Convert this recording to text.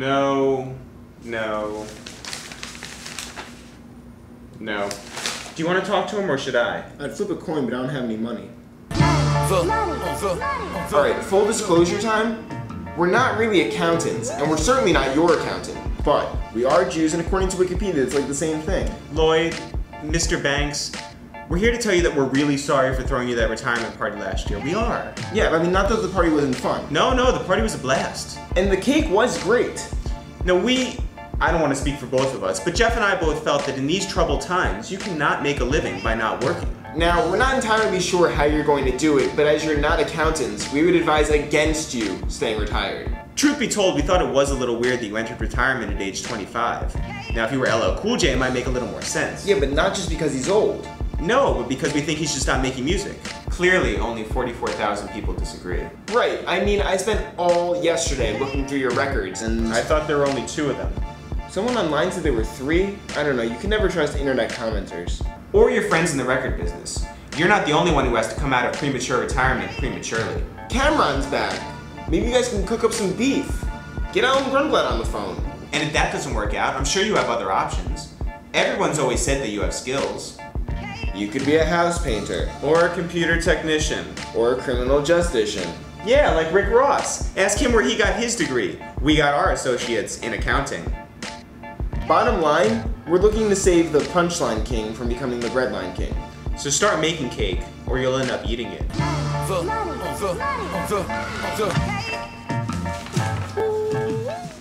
No. No. No. Do you want to talk to him or should I? I'd flip a coin, but I don't have any money. Alright, full disclosure time. We're not really accountants, and we're certainly not your accountant, but we are Jews, and according to Wikipedia, it's like the same thing. Lloyd, Mr. Banks, we're here to tell you that we're really sorry for throwing you that retirement party last year. We are. Yeah, I mean, not that the party wasn't fun. No, no, the party was a blast. And the cake was great. No, we, I don't want to speak for both of us, but Jeff and I both felt that in these troubled times, you cannot make a living by not working. Now, we're not entirely sure how you're going to do it, but as you're not accountants, we would advise against you staying retired. Truth be told, we thought it was a little weird that you entered retirement at age 25. Now, if you were LL Cool J, it might make a little more sense. Yeah, but not just because he's old. No, but because we think he should stop making music. Clearly, only 44,000 people disagree. Right, I mean, I spent all yesterday looking through your records, and I thought there were only two of them. someone online said there were three? I don't know, you can never trust internet commenters. Or your friends in the record business. You're not the only one who has to come out of premature retirement prematurely. Cam'ron's back. Maybe you guys can cook up some beef. Get Alan Grunblatt on the phone. And if that doesn't work out, I'm sure you have other options. Everyone's always said that you have skills. You could be a house painter, Or a computer technician. or a criminal justician. Yeah, like Rick Ross. Ask him where he got his degree. We got our associates in accounting. Bottom line, we're looking to save the punchline king from becoming the breadline king. So start making cake, or you'll end up eating it.